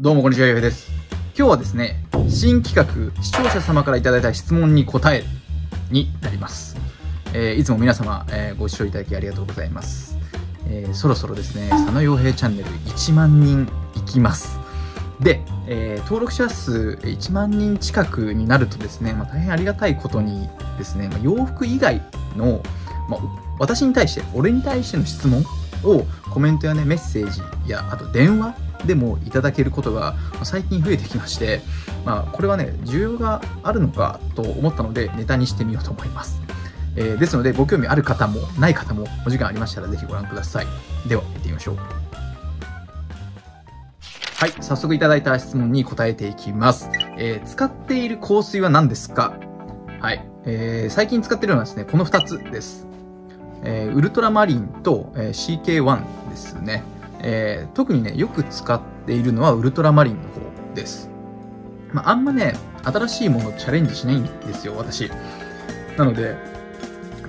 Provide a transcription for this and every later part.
どうもこんにちは、ゆうです。今日はですね、新企画、視聴者様からいただいた質問に答えになります。えーいつも皆様、えーご視聴いただきありがとうございます。えーそろそろですね、佐野洋平チャンネル1万人いきます。で、え登録者数1万人近くになるとですね、まあ、大変ありがたいことにですね、まあ洋服以外の、まあ、私に対して、俺に対しての質問をコメントやね、メッセージや、あと電話でもいただけることが最近増えてきまして、まあ、これはね、需要があるのかと思ったので、ネタにしてみようと思います。えーですので、ご興味ある方も、ない方も、お時間ありましたらぜひご覧ください。では、行ってみましょう。はい、早速いただいた質問に答えていきます。えー使っている香水は何ですか？はい、えー最近使ってるのはですね、この2つです。えーウルトラマリンと、えー CK1 ですね。えー特にね、よく使っているのはウルトラマリンの方です。まあ、あんまね、新しいものチャレンジしないんですよ、私。なので、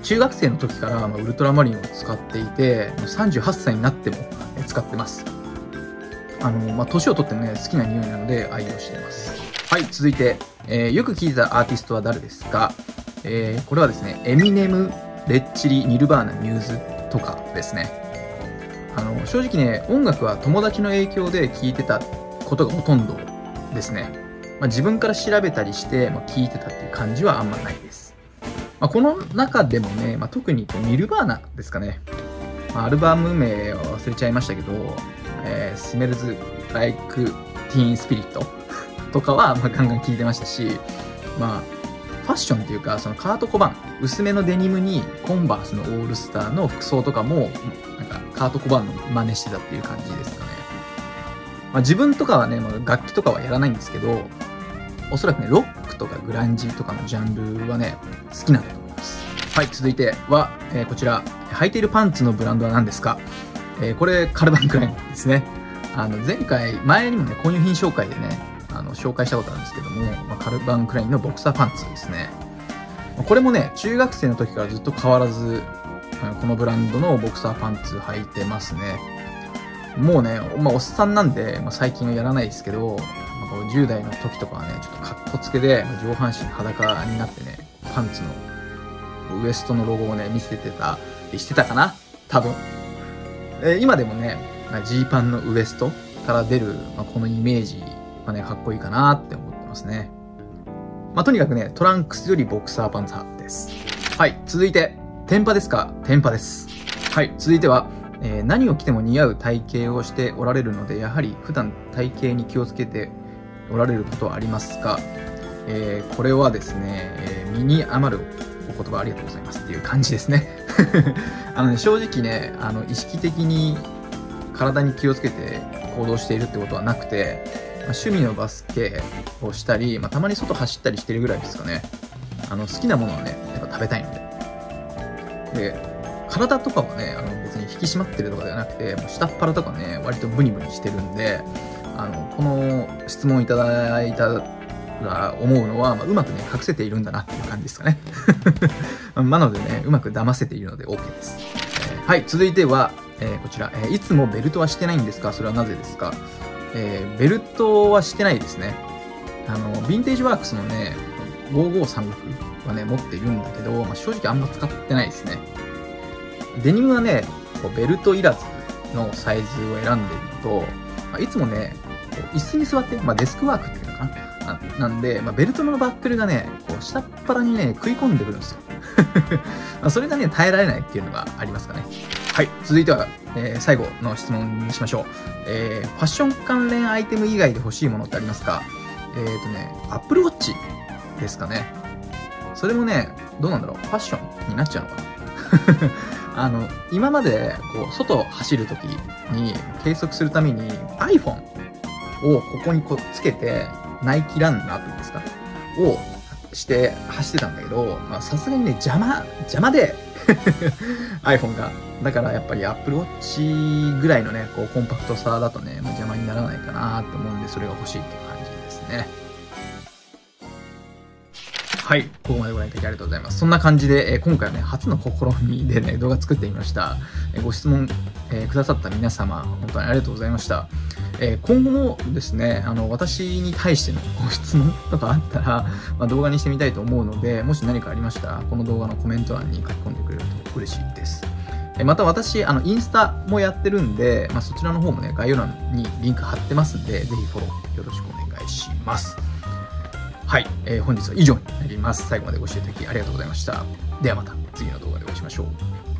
中学生の時から、まあ、ウルトラマリンを使っていて、もう38歳になってもえー使ってます。あの、まあ、年を取ってもね、好きな匂いなので愛用しています。はい、続いて、えーよく聞いたアーティストは誰ですか？えーこれはですね、エミネム、レッチリ、ニルバーナ、ミューズとかですね。あの、正直ね、音楽は友達の影響で聴いてたことがほとんどですね。まあ、自分から調べたりして、まあ、聴いてたっていう感じはあんまないです。まあ、この中でもね、まあ、特にこうニルバーナですかね。まあ、アルバム名は忘れちゃいましたけど、えー、スメルズ・ライク・ティーン・スピリットとかは、まあ、ガンガン聴いてましたし、まあ、ファッションっていうか、そのカート小判、薄めのデニムにコンバースのオールスターの服装とかも、なんかカート小判の真似してたっていう感じですかね。まあ、自分とかはね、まあ、楽器とかはやらないんですけど、おそらくね、ロックとかグランジとかのジャンルはね、好きなんだと思います。はい、続いては、えーこちら、履いているパンツのブランドは何ですか？えーこれ、カルバンクラインですね。あの、前回、前にもね、購入品紹介でね、の、紹介したことあるんですけども、まあ、カルバンクラインのボクサーパンツですね。これもね、中学生の時からずっと変わらず、このブランドのボクサーパンツ履いてますね。もうね、まあ、おっさんなんで、まあ、最近はやらないですけど、まあ、こう10代の時とかはね、ちょっとかっこつけで、まあ上半身裸になってね、パンツのウエストのロゴをね、見せてたりしてたかな？多分。え今でもね、ジーパンのウエストから出る、まあ、このイメージがね、かっこいいかなって思ってますね。まあ、とにかくね、トランクスよりボクサーパンツ派です。はい、続いて、テンパですか？テンパです。はい、続いては、えー何を着ても似合う体型をしておられるので、やはり普段体型に気をつけておられることはありますか？えーこれはですね、えー身に余るお言葉ありがとうございますっていう感じですね。あのね、正直ね、あの、意識的に体に気をつけて行動しているってことはなくて、まあ趣味のバスケをしたり、まあ、たまに外走ったりしてるぐらいですかね。あの、好きなものはね、やっぱ食べたいので。で、体とかはね、あの別に引き締まってるとかではなくて、もう下っ腹とかね、割とブニブニしてるんで、あの、この質問いただいたら思うのは、まあ、うまくね、隠せているんだなっていう感じですかね。なのでね、うまく騙せているので OK です。はい、続いては、えーこちら、えーいつもベルトはしてないんですか？それはなぜですか？えーベルトはしてないですね。あの、ヴィンテージワークスのね、5536はね、持っているんだけど、まあ、正直あんま使ってないですね。デニムはね、こうベルトいらずのサイズを選んでいると、まあ、いつもね、こう椅子に座って、まあ、デスクワークっていうのかな？なんで、まあ、ベルトのバックルがね、こう下っ腹にね、食い込んでくるんですよ。まそれがね、耐えられないっていうのがありますかね。はい、続いては、えー最後の質問にしましょう。えーファッション関連アイテム以外で欲しいものってありますか？えっ、ー、とね、Apple Watch ですかね。それもね、どうなんだろう、ファッションになっちゃうのかな？あの、今まで、こう、外走るときに計測するために iPhone をここにこうつけて、ナイキランのアプリですか？をして走ってたんだけど、さすがにね、邪魔、邪魔で iPhone が。だからやっぱり Apple Watch ぐらいのね、こうコンパクトさだとね、まあ、邪魔にならないかなと思うんで、それが欲しいっていう感じですね。はい。ここまでご覧いただきありがとうございます。そんな感じで、え今回はね、初の試みでね、動画作ってみました。えご質問、えくださった皆様、本当にありがとうございました。えー、今後もですね、あの、私に対してのご質問 とかあったら、まあ、動画にしてみたいと思うので、もし何かありましたら、この動画のコメント欄に書き込んでくれると嬉しいです。えまた私、あの、インスタもやってるんで、まあ、そちらの方もね、概要欄にリンク貼ってますんで、ぜひフォローよろしくお願いします。はい、えー、本日は以上になります。最後までご視聴いただきありがとうございました。ではまた次の動画でお会いしましょう。